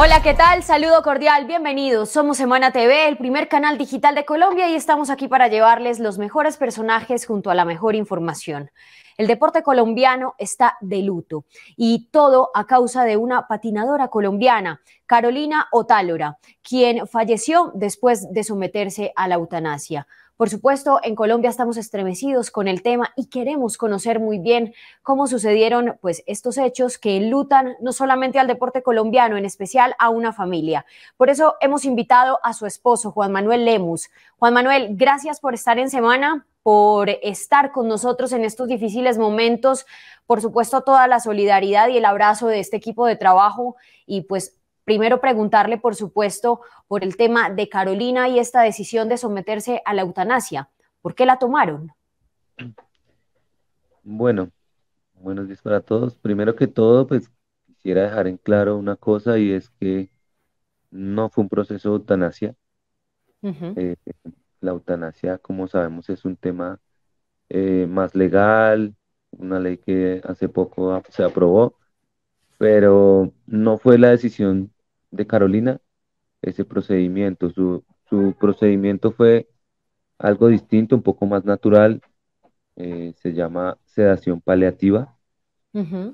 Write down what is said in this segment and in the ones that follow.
Hola, ¿qué tal? Saludo cordial, bienvenidos. Somos Semana TV, el primer canal digital de Colombia y estamos aquí para llevarles los mejores personajes junto a la mejor información. El deporte colombiano está de luto y todo a causa de una patinadora colombiana, Carolina Otálora, quien falleció después de someterse a la eutanasia. Por supuesto, en Colombia estamos estremecidos con el tema y queremos conocer muy bien cómo sucedieron pues estos hechos que enlutan no solamente al deporte colombiano, en especial a una familia. Por eso hemos invitado a su esposo, Juan Manuel Lemus. Juan Manuel, gracias por estar en semana, por estar con nosotros en estos difíciles momentos. Por supuesto, toda la solidaridad y el abrazo de este equipo de trabajo y pues Primero preguntarle, por supuesto, por el tema de Carolina y esta decisión de someterse a la eutanasia. ¿Por qué la tomaron? Bueno, buenos días para todos. Primero que todo, pues quisiera dejar en claro una cosa y es que no fue un proceso de eutanasia. Eh, la eutanasia, como sabemos, es un tema eh, más legal, una ley que hace poco se aprobó, pero no fue la decisión de Carolina ese procedimiento. Su, procedimiento fue algo distinto, un poco más natural. Eh, se llama sedación paliativa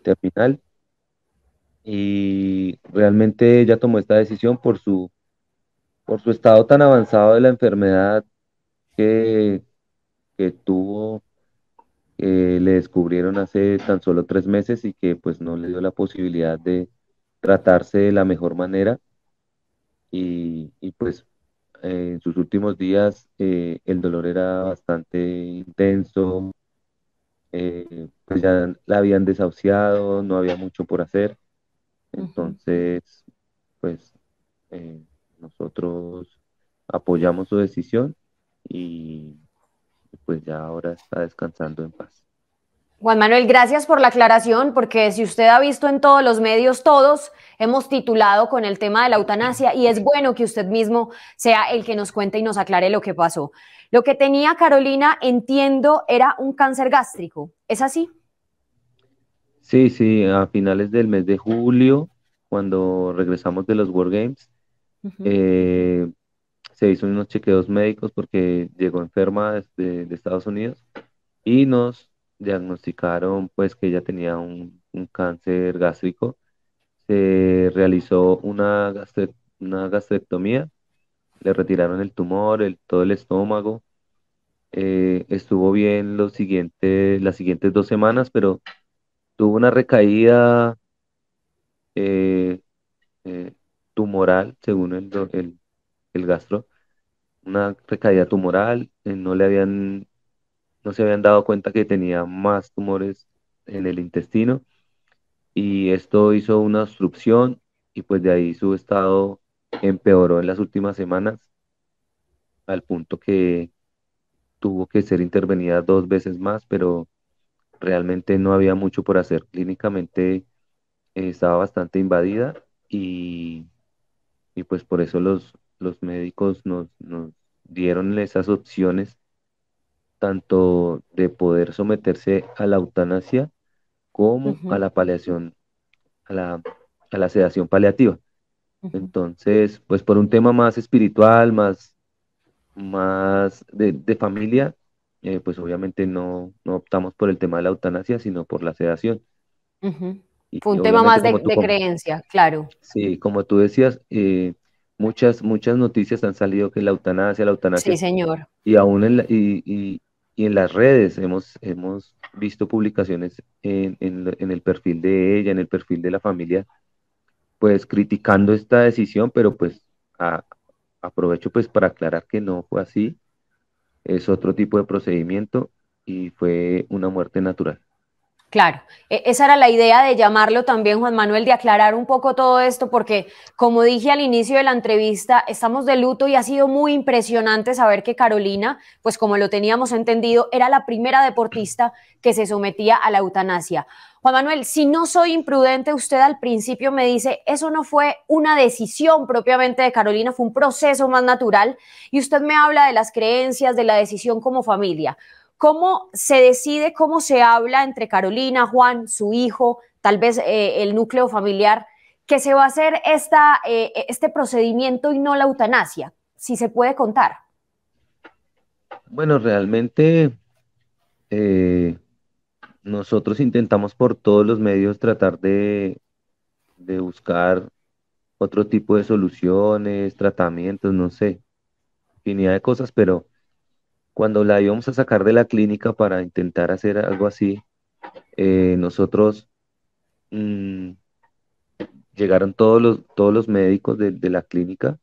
terminal. Y realmente ella tomó esta decisión por su, por su estado tan avanzado de la enfermedad que, que tuvo, que le descubrieron hace tan solo tres meses y que pues no le dio la posibilidad de, tratarse de la mejor manera y, pues en sus últimos días eh, el dolor era bastante intenso, eh, pues ya la habían desahuciado, no había mucho por hacer, entonces pues eh, nosotros apoyamos su decisión y pues ya ahora está descansando en paz. Juan Manuel, gracias por la aclaración, porque si usted ha visto en todos los medios, todos hemos titulado con el tema de la eutanasia y es bueno que usted mismo sea el que nos cuente y nos aclare lo que pasó. Lo que tenía Carolina, entiendo, era un cáncer gástrico. ¿Es así? Sí, sí, a finales del mes de julio, cuando regresamos de los World Games, eh, se hizo unos chequeos médicos porque llegó enferma de Estados Unidos y nos diagnosticaron pues que ella tenía un, cáncer gástrico. Se realizó una, una gastrectomía, le retiraron el tumor, el, todo el estómago. Eh, estuvo bien los siguientes, las siguientes dos semanas, pero tuvo una recaída eh, eh, tumoral, según el, el, el, gastro, una recaída tumoral, no le habían no se habían dado cuenta que tenía más tumores en el intestino y esto hizo una obstrucción y pues de ahí su estado empeoró en las últimas semanas al punto que tuvo que ser intervenida dos veces más, pero realmente no había mucho por hacer. Clínicamente eh, estaba bastante invadida y, y, pues por eso los, los médicos nos, nos dieron esas opciones tanto de poder someterse a la eutanasia como a la paliación, a la, a la sedación paliativa. Entonces, pues por un tema más espiritual, más, más de, familia, eh, pues obviamente no, no, optamos por el tema de la eutanasia, sino por la sedación. Fue un tema más de, creencia, claro. Sí, como tú decías, eh, muchas, muchas noticias han salido que la eutanasia, la eutanasia. Sí, señor. Y aún en la, y, y en las redes hemos, hemos visto publicaciones en, en, el perfil de ella, en el perfil de la familia, pues criticando esta decisión, pero pues aprovecho pues para aclarar que no fue así, es otro tipo de procedimiento y fue una muerte natural. Claro, e, esa era la idea de llamarlo también, Juan Manuel, de aclarar un poco todo esto, porque como dije al inicio de la entrevista, estamos de luto y ha sido muy impresionante saber que Carolina, pues como lo teníamos entendido, era la primera deportista que se sometía a la eutanasia. Juan Manuel, si no soy imprudente, usted al principio me dice, eso no fue una decisión propiamente de Carolina, fue un proceso más natural, y usted me habla de las creencias, de la decisión como familia. ¿Cómo se decide, cómo se habla entre Carolina, Juan, su hijo, tal vez eh, el núcleo familiar? que se va a hacer esta, eh, este procedimiento y no la eutanasia? Si se puede contar. Bueno, realmente eh, nosotros intentamos por todos los medios tratar de, de buscar otro tipo de soluciones, tratamientos, no sé, infinidad de cosas, pero cuando la íbamos a sacar de la clínica para intentar hacer algo así, eh, nosotros mm, llegaron todos los, todos los médicos de, la clínica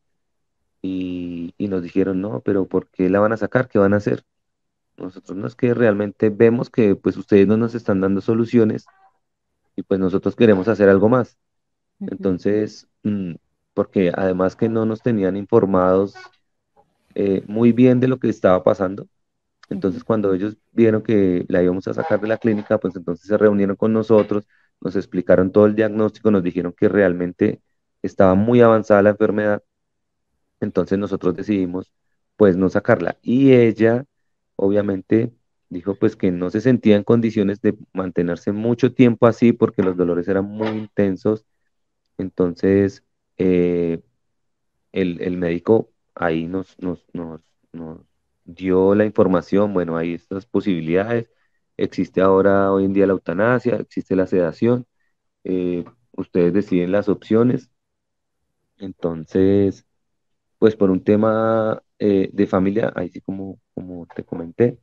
y, y, nos dijeron, no, pero ¿por qué la van a sacar? ¿Qué van a hacer? Nosotros no es que realmente vemos que pues ustedes no nos están dando soluciones y pues nosotros queremos hacer algo más. Entonces, mm, porque además que no nos tenían informados eh, muy bien de lo que estaba pasando, entonces cuando ellos vieron que la íbamos a sacar de la clínica, pues entonces se reunieron con nosotros, nos explicaron todo el diagnóstico, nos dijeron que realmente estaba muy avanzada la enfermedad, entonces nosotros decidimos pues no sacarla. Y ella, obviamente, dijo pues que no se sentía en condiciones de mantenerse mucho tiempo así porque los dolores eran muy intensos. Entonces, eh, el, médico ahí nos, nos, nos, dio la información, bueno, hay estas posibilidades, existe ahora hoy en día la eutanasia, existe la sedación, eh, ustedes deciden las opciones. Entonces, pues por un tema eh, de familia, ahí sí como, como te comenté,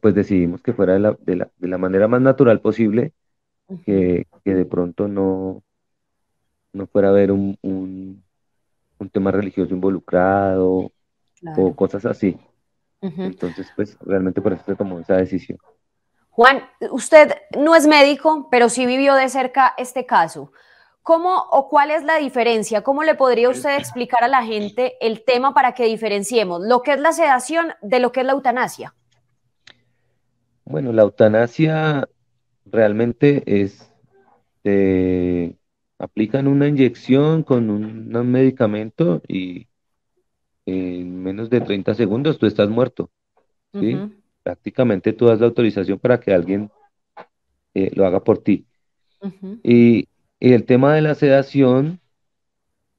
pues decidimos que fuera de la, de la, de la manera más natural posible, que, que, de pronto no, no fuera a haber un, un, tema religioso involucrado o cosas así. Entonces, pues realmente por eso se tomó esa decisión. Juan, usted no es médico, pero sí vivió de cerca este caso. ¿Cómo o cuál es la diferencia? ¿Cómo le podría usted explicar a la gente el tema para que diferenciemos lo que es la sedación de lo que es la eutanasia? Bueno, la eutanasia realmente es de aplican una inyección con un, medicamento y en menos de 30 segundos tú estás muerto. ¿sí? Prácticamente tú das la autorización para que alguien eh, lo haga por ti. y, el tema de la sedación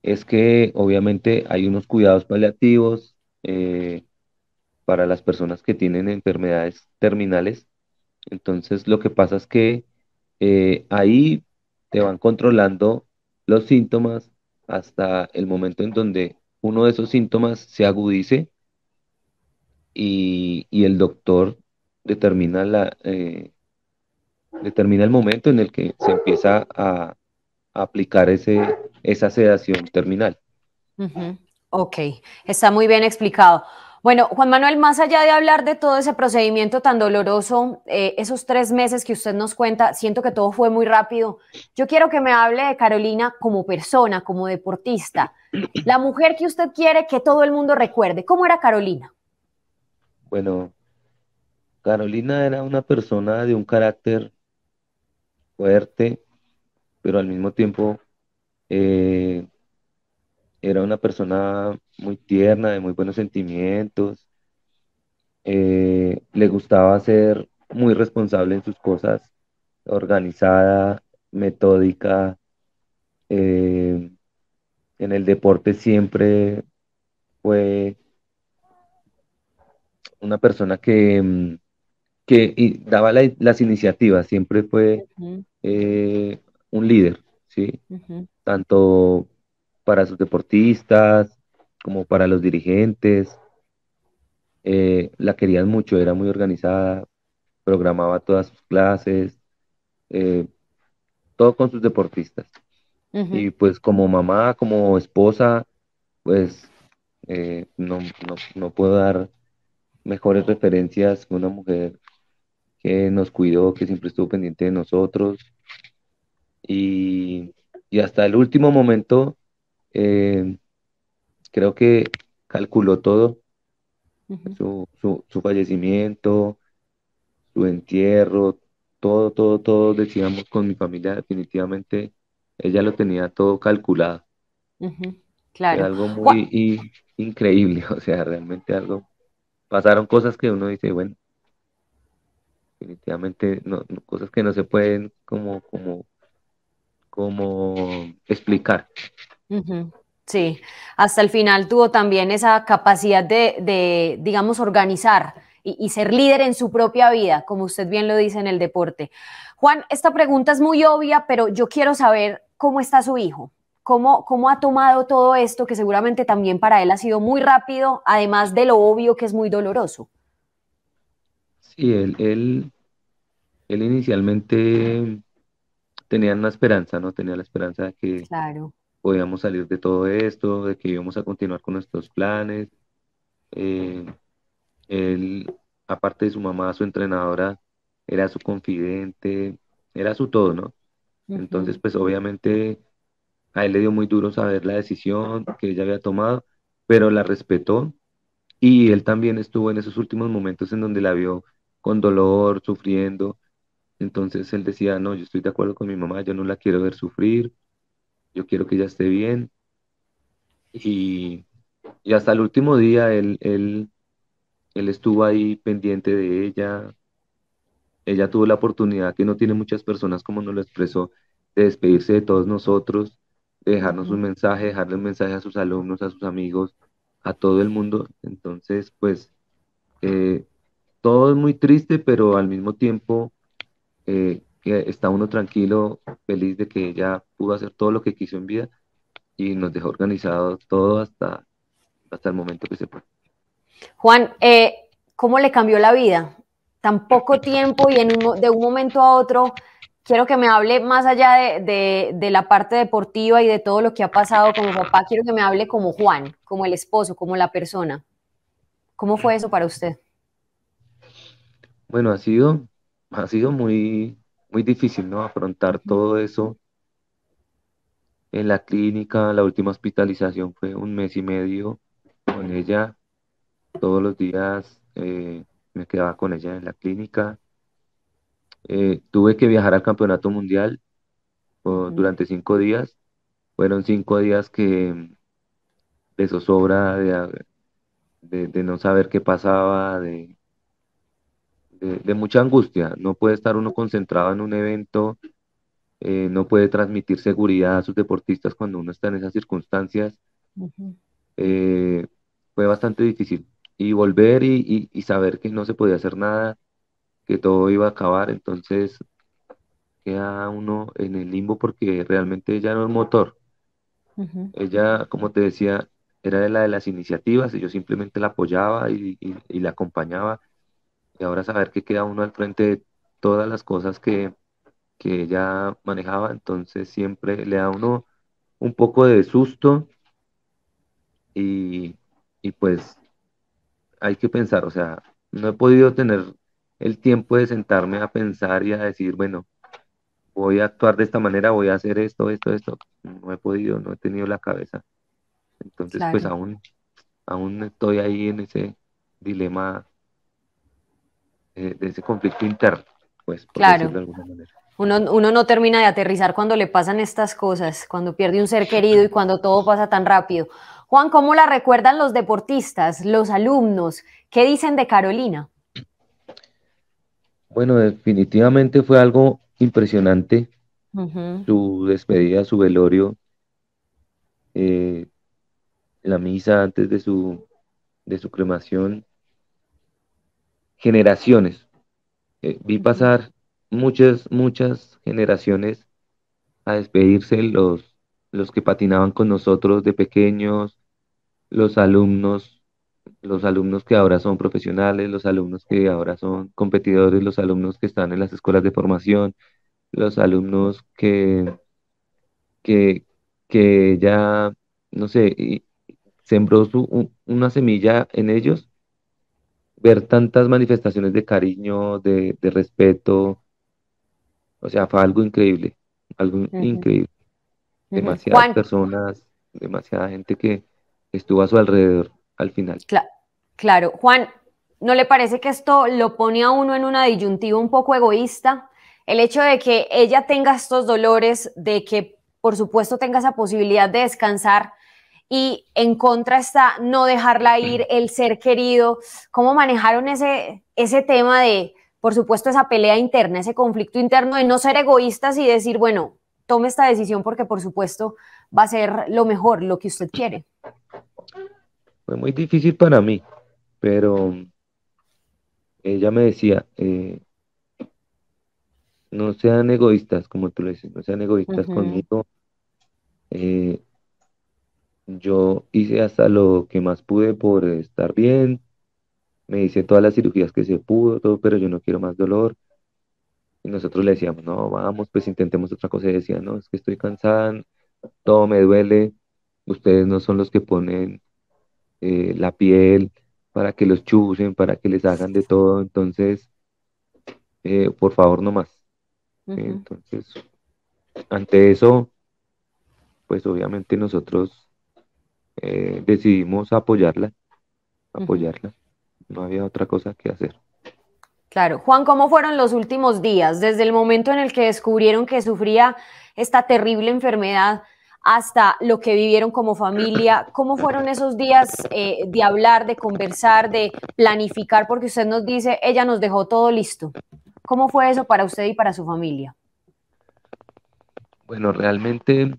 es que obviamente hay unos cuidados paliativos eh, para las personas que tienen enfermedades terminales. Entonces lo que pasa es que eh, ahí te van controlando los síntomas hasta el momento en donde uno de esos síntomas se agudice y, el doctor determina, la, eh, determina el momento en el que se empieza a, aplicar ese, esa sedación terminal. Ok, está muy bien explicado. Bueno, Juan Manuel, más allá de hablar de todo ese procedimiento tan doloroso, eh, esos tres meses que usted nos cuenta, siento que todo fue muy rápido. Yo quiero que me hable de Carolina como persona, como deportista, la mujer que usted quiere que todo el mundo recuerde. ¿Cómo era Carolina? Bueno, Carolina era una persona de un carácter fuerte, pero al mismo tiempo eh, era una persona muy tierna, de muy buenos sentimientos. Eh, le gustaba ser muy responsable en sus cosas, organizada, metódica. Eh, en el deporte siempre fue una persona que, mm, que daba las iniciativas, siempre fue eh, un líder, ¿sí? Tanto para sus deportistas, como para los dirigentes. Eh, la querían mucho, era muy organizada, programaba todas sus clases, eh, todo con sus deportistas. Y pues como mamá, como esposa, pues eh, no, no, puedo dar mejores referencias que una mujer que nos cuidó, que siempre estuvo pendiente de nosotros. Y, y hasta el último momento eh, creo que calculó todo, su, su, fallecimiento, su entierro, todo, todo, todo, decíamos con mi familia, definitivamente ella lo tenía todo calculado. Claro. algo muy increíble, o sea, realmente algo, pasaron cosas que uno dice, bueno, definitivamente no, cosas que no se pueden como, como como explicar. Sí, hasta el final tuvo también esa capacidad de, digamos, organizar y, ser líder en su propia vida, como usted bien lo dice en el deporte. Juan, esta pregunta es muy obvia, pero yo quiero saber cómo está su hijo. ¿Cómo, ¿Cómo ha tomado todo esto que seguramente también para él ha sido muy rápido, además de lo obvio que es muy doloroso? Sí, él, él, él inicialmente tenía una esperanza, ¿no? Tenía la esperanza de que claro. Podíamos salir de todo esto, de que íbamos a continuar con nuestros planes. Eh, él, aparte de su mamá, su entrenadora, era su confidente, era su todo, ¿no? Entonces, pues obviamente a él le dio muy duro saber la decisión que ella había tomado, pero la respetó y él también estuvo en esos últimos momentos en donde la vio con dolor, sufriendo. Entonces él decía, no, yo estoy de acuerdo con mi mamá, yo no la quiero ver sufrir, yo quiero que ella esté bien. Y, y hasta el último día él, él, él estuvo ahí pendiente de ella. Ella tuvo la oportunidad que no tiene muchas personas, como nos lo expresó, de despedirse de todos nosotros, de dejarnos un mensaje, dejarle un mensaje a sus alumnos, a sus amigos, a todo el mundo. Entonces, pues, eh, todo es muy triste, pero al mismo tiempo eh, está uno tranquilo, feliz de que ella pudo hacer todo lo que quiso en vida y nos dejó organizado todo hasta, hasta el momento que se fue. Juan, eh, ¿cómo le cambió la vida? Tan poco tiempo y en de un momento a otro, quiero que me hable más allá de, de, la parte deportiva y de todo lo que ha pasado como papá, quiero que me hable como Juan, como el esposo, como la persona. ¿Cómo fue eso para usted? Bueno, ha sido, ha sido muy, muy difícil, ¿no? Afrontar todo eso en la clínica. La última hospitalización fue un mes y medio con ella todos los días eh, me quedaba con ella en la clínica. Eh, tuve que viajar al campeonato mundial durante cinco días. Fueron cinco días que de zozobra, de, de, no saber qué pasaba, de, de, mucha angustia. No puede estar uno concentrado en un evento, eh, no puede transmitir seguridad a sus deportistas cuando uno está en esas circunstancias. fue bastante difícil y volver y, saber que no se podía hacer nada, que todo iba a acabar, entonces queda uno en el limbo porque realmente ella no es motor. Ella, como te decía, era de la de las iniciativas y yo simplemente la apoyaba y, la acompañaba. Y ahora saber que queda uno al frente de todas las cosas que, que ella manejaba, entonces siempre le da uno un poco de susto y, y pues hay que pensar, o sea, no he podido tener el tiempo de sentarme a pensar y a decir, bueno, voy a actuar de esta manera, voy a hacer esto, esto, esto. No he podido, no he tenido la cabeza. Entonces, pues aún, aún estoy ahí en ese dilema de, ese conflicto interno, pues, por claro. de alguna manera. Uno, uno, no termina de aterrizar cuando le pasan estas cosas, cuando pierde un ser querido y cuando todo pasa tan rápido. Juan, ¿cómo la recuerdan los deportistas, los alumnos? ¿Qué dicen de Carolina? Bueno, definitivamente fue algo impresionante. Su despedida, su velorio, eh, la misa antes de su, de su cremación. Generaciones. Eh, vi pasar muchas, muchas generaciones a despedirse, los, los que patinaban con nosotros de pequeños, los alumnos, los alumnos que ahora son profesionales, los alumnos que ahora son competidores, los alumnos que están en las escuelas de formación, los alumnos que, que, que ya, no sé, sembró su, una semilla en ellos, ver tantas manifestaciones de cariño, de, respeto, o sea, fue algo increíble, algo increíble. Demasiadas personas, demasiada gente que, estuvo a su alrededor al final. claro, Juan, ¿no le parece que esto lo pone a uno en una disyuntiva un poco egoísta? El hecho de que ella tenga estos dolores, de que por supuesto tenga esa posibilidad de descansar y en contra está no dejarla ir, el ser querido. ¿Cómo manejaron ese, ese tema de, por supuesto, esa pelea interna, ese conflicto interno de no ser egoístas y decir, bueno, tome esta decisión porque por supuesto va a ser lo mejor, lo que usted quiere. Fue muy difícil para mí, pero ella me decía, eh, no sean egoístas, como tú lo dices, no sean egoístas conmigo. Eh, yo hice hasta lo que más pude por estar bien, me hice todas las cirugías que se pudo, todo, pero yo no quiero más dolor. Y nosotros le decíamos, no, vamos, pues intentemos otra cosa. Y decía, no, es que estoy cansada, todo me duele, ustedes no son los que ponen eh, la piel para que los chusen, para que les hagan de todo, entonces, eh, por favor, no más. Entonces, ante eso, pues obviamente nosotros eh, decidimos apoyarla, apoyarla. No había otra cosa que hacer. Claro. Juan, ¿cómo fueron los últimos días? Desde el momento en el que descubrieron que sufría esta terrible enfermedad hasta lo que vivieron como familia, ¿cómo fueron esos días eh, de hablar, de conversar, de planificar? Porque usted nos dice, ella nos dejó todo listo. ¿Cómo fue eso para usted y para su familia? Bueno, realmente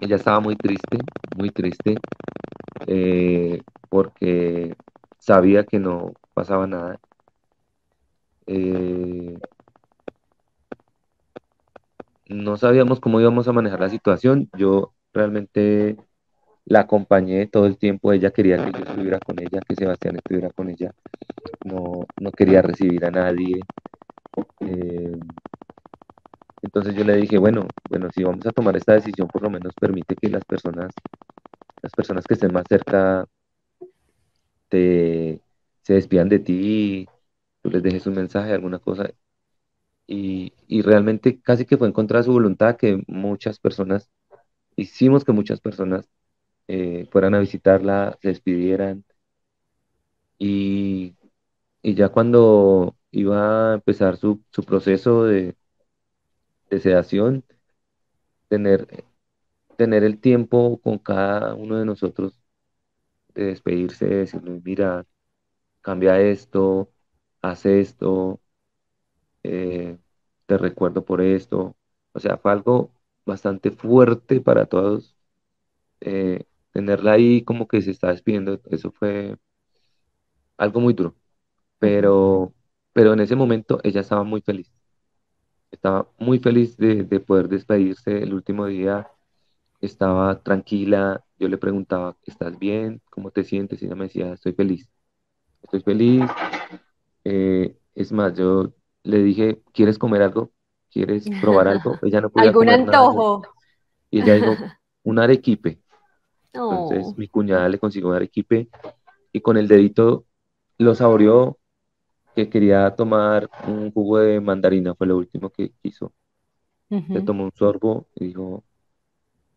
ella estaba muy triste, muy triste, eh, porque sabía que no pasaba nada. Eh, no sabíamos cómo íbamos a manejar la situación. Yo realmente la acompañé todo el tiempo. Ella quería que yo estuviera con ella, que Sebastián estuviera con ella. No, no quería recibir a nadie. Eh, entonces yo le dije, bueno, bueno, si vamos a tomar esta decisión, por lo menos permite que las personas, las personas que estén más cerca te, se despidan de ti, tú les dejes un mensaje, alguna cosa. Y, y, realmente casi que fue en contra de su voluntad que muchas personas, hicimos que muchas personas eh, fueran a visitarla, se despidieran. Y, y, ya cuando iba a empezar su, su proceso de, de sedación, tener, tener el tiempo con cada uno de nosotros de despedirse, de decirle, mira, cambia esto, haz esto, eh, te recuerdo por esto. O sea, fue algo bastante fuerte para todos. Eh, tenerla ahí como que se está despidiendo, eso fue algo muy duro. Pero, pero en ese momento ella estaba muy feliz. Estaba muy feliz de, poder despedirse el último día. Estaba tranquila. Yo le preguntaba, ¿estás bien? ¿Cómo te sientes? Y ella me decía, estoy feliz. Estoy feliz. Eh, es más, yo le dije, ¿quieres comer algo? ¿Quieres probar algo? Ella no podía ¿Algún antojo? Y ella dijo, un arequipe. Entonces mi cuñada le consiguió un arequipe y con el dedito lo saboreó que quería tomar un jugo de mandarina, fue lo último que quiso. Le tomó un sorbo y dijo,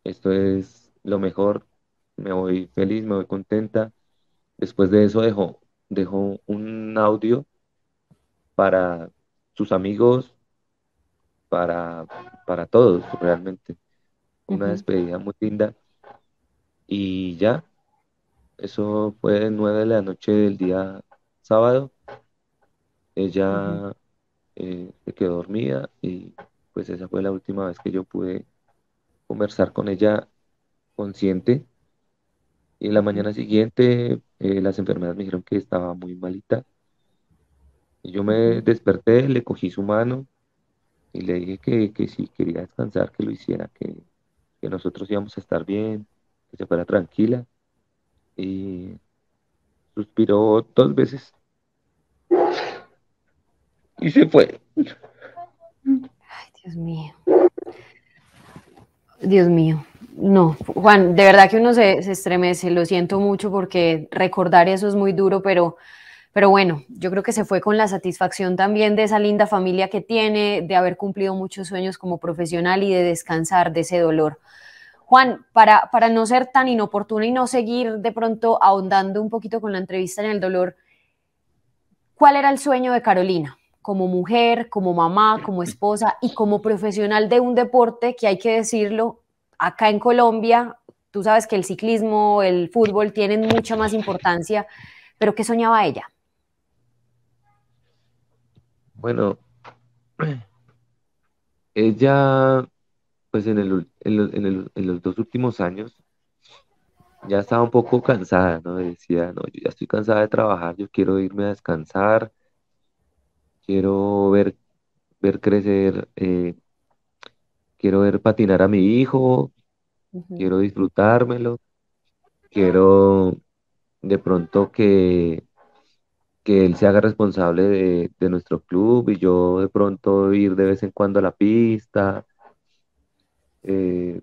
esto es lo mejor, me voy feliz, me voy contenta. Después de eso dejó, dejó un audio para sus amigos, para, para todos realmente. Una despedida muy linda. Y ya, eso fue nueve de la noche del día sábado. Ella eh, se quedó dormida y pues esa fue la última vez que yo pude conversar con ella consciente. Y la mañana siguiente eh, las enfermeras me dijeron que estaba muy malita. Y yo me desperté, le cogí su mano y le dije que, que si quería descansar, que lo hiciera, que, que nosotros íbamos a estar bien, que se fuera tranquila. Y suspiró dos veces y se fue. Ay, Dios mío. Dios mío. No, Juan, de verdad que uno se, estremece, lo siento mucho porque recordar eso es muy duro, pero, pero bueno, yo creo que se fue con la satisfacción también de esa linda familia que tiene, de haber cumplido muchos sueños como profesional y de descansar de ese dolor. Juan, para, para no ser tan inoportuno y no seguir de pronto ahondando un poquito con la entrevista en el dolor, ¿cuál era el sueño de Carolina? Como mujer, como mamá, como esposa y como profesional de un deporte que hay que decirlo, acá en Colombia, tú sabes que el ciclismo, el fútbol tienen mucha más importancia, pero ¿qué soñaba ella? Bueno, ella, pues en, en, los dos últimos años, ya estaba un poco cansada, ¿no? Decía, no, yo ya estoy cansada de trabajar, yo quiero irme a descansar, quiero ver, ver crecer, eh, quiero ver patinar a mi hijo, quiero disfrutármelo, quiero de pronto que, que él se haga responsable de, nuestro club y yo de pronto ir de vez en cuando a la pista. Eh,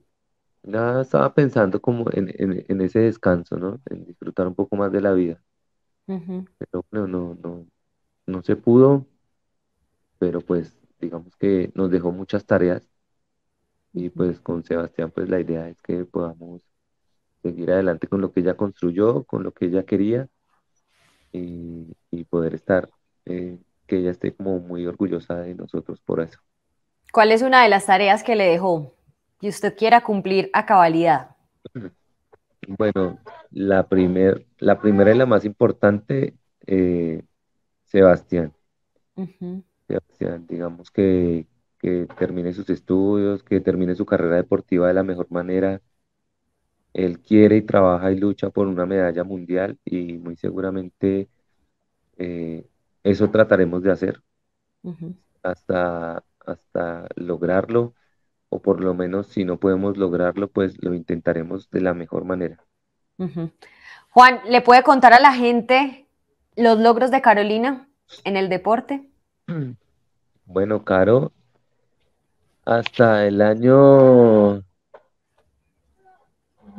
nada, estaba pensando como en, ese descanso, ¿no? En disfrutar un poco más de la vida. Pero no, no, no, no se pudo, pero pues digamos que nos dejó muchas tareas y pues con Sebastián pues la idea es que podamos seguir adelante con lo que ella construyó, con lo que ella quería y, poder estar, eh, que ella esté como muy orgullosa de nosotros por eso. ¿Cuál es una de las tareas que le dejó y usted quiera cumplir a cabalidad? Bueno, la, primer, la primera y la más importante, eh, Sebastián. Sebastián, digamos que, que termine sus estudios, que termine su carrera deportiva de la mejor manera. Él quiere y trabaja y lucha por una medalla mundial y muy seguramente eh, eso trataremos de hacer hasta, hasta lograrlo o por lo menos si no podemos lograrlo, pues lo intentaremos de la mejor manera. Juan, ¿le puede contar a la gente los logros de Carolina en el deporte? Bueno, Caro hasta el año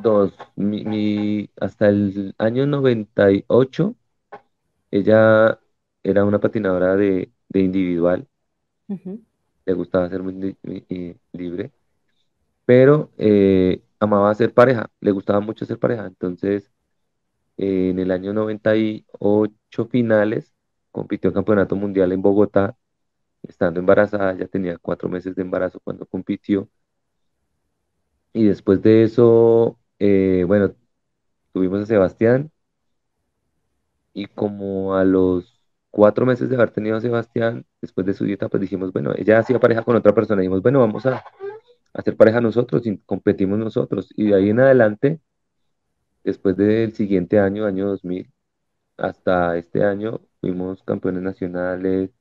dos, mi, hasta el año 98, ella era una patinadora de, individual, le gustaba ser muy libre, pero eh, amaba hacer pareja, le gustaba mucho hacer pareja, entonces en el año 98 finales compitió en Campeonato Mundial en Bogotá estando embarazada, ya tenía cuatro meses de embarazo cuando compitió. Y después de eso, eh, bueno, tuvimos a Sebastián y como a los cuatro meses de haber tenido a Sebastián, después de su dieta, pues dijimos, bueno, ella hacía pareja con otra persona, dijimos, bueno, vamos a, hacer pareja nosotros y competimos nosotros. Y de ahí en adelante, después del siguiente año, año 2000, hasta este año, fuimos campeones nacionales,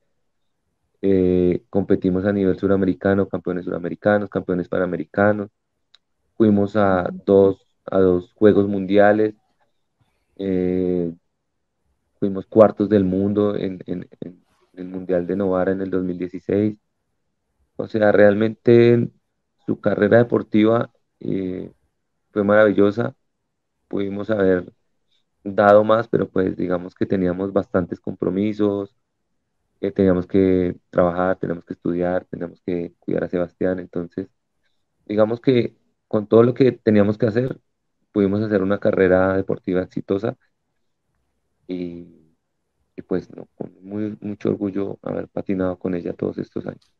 eh, competimos a nivel suramericano, campeones suramericanos, campeones panamericanos, fuimos a dos, a dos Juegos Mundiales, eh, fuimos cuartos del mundo en, el Mundial de Novara en el 2016. O sea, realmente su carrera deportiva eh, fue maravillosa. Pudimos haber dado más, pero pues digamos que teníamos bastantes compromisos, teníamos que trabajar, teníamos que estudiar, teníamos que cuidar a Sebastián. Entonces, digamos que con todo lo que teníamos que hacer, pudimos hacer una carrera deportiva exitosa y, pues con muy, mucho orgullo haber patinado con ella todos estos años.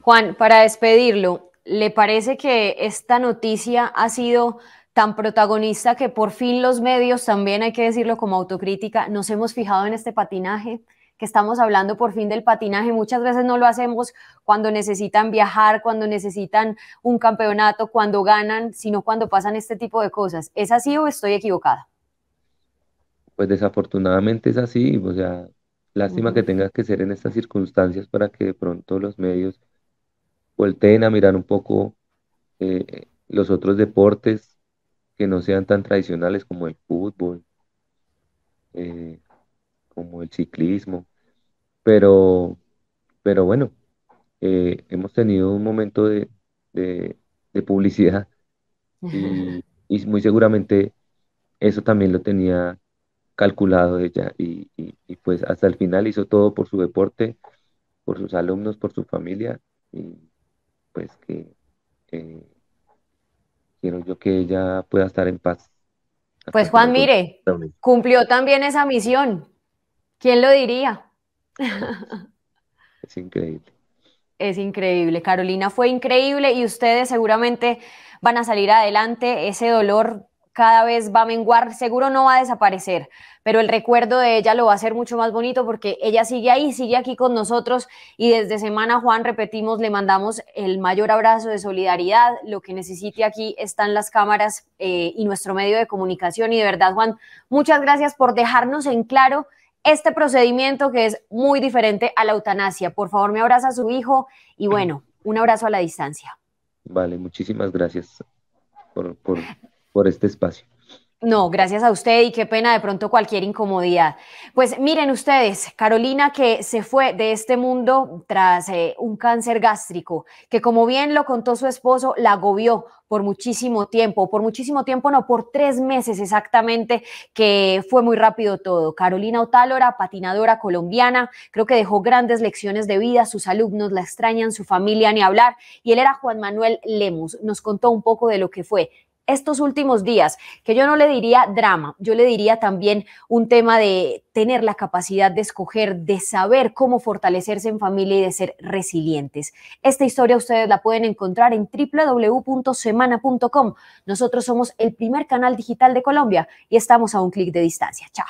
Juan, para despedirlo, ¿le parece que esta noticia ha sido tan protagonista que por fin los medios, también hay que decirlo como autocrítica, nos hemos fijado en este patinaje? que estamos hablando por fin del patinaje. Muchas veces no lo hacemos cuando necesitan viajar, cuando necesitan un campeonato, cuando ganan, sino cuando pasan este tipo de cosas. ¿Es así o estoy equivocada? Pues desafortunadamente es así, o sea, lástima que tenga que ser en estas circunstancias para que de pronto los medios volteen a mirar un poco eh, los otros deportes que no sean tan tradicionales como el fútbol, eh, como el ciclismo, pero, pero bueno, eh, hemos tenido un momento de, publicidad y, muy seguramente eso también lo tenía calculado ella y, pues hasta el final hizo todo por su deporte, por sus alumnos, por su familia y pues que eh, quiero yo que ella pueda estar en paz. Pues Juan, mire, cumplió también esa misión. ¿Quién lo diría? Es increíble. Es increíble. Carolina fue increíble y ustedes seguramente van a salir adelante. Ese dolor cada vez va a menguar, seguro no va a desaparecer, pero el recuerdo de ella lo va a hacer mucho más bonito porque ella sigue ahí, sigue aquí con nosotros y desde Semana Juan, repetimos, le mandamos el mayor abrazo de solidaridad, lo que necesite aquí están las cámaras eh, y nuestro medio de comunicación y de verdad Juan, muchas gracias por dejarnos en claro este procedimiento que es muy diferente a la eutanasia. Por favor, me abraza a su hijo y bueno, un abrazo a la distancia. Vale, muchísimas gracias por, por por este espacio. No, gracias a usted y qué pena de pronto cualquier incomodidad. Pues miren ustedes, Carolina que se fue de este mundo tras eh, un cáncer gástrico, que como bien lo contó su esposo, la agobió por muchísimo tiempo, por muchísimo tiempo, no, por tres meses exactamente, que fue muy rápido todo. Carolina Otálora, patinadora colombiana, creo que dejó grandes lecciones de vida, sus alumnos la extrañan, su familia ni hablar, y él era Juan Manuel Lemus, nos contó un poco de lo que fue estos últimos días, que yo no le diría drama, yo le diría también un tema de tener la capacidad de escoger, de saber cómo fortalecerse en familia y de ser resilientes. Esta historia ustedes la pueden encontrar en www.semana.com. Nosotros somos el primer canal digital de Colombia y estamos a un clic de distancia. Chao.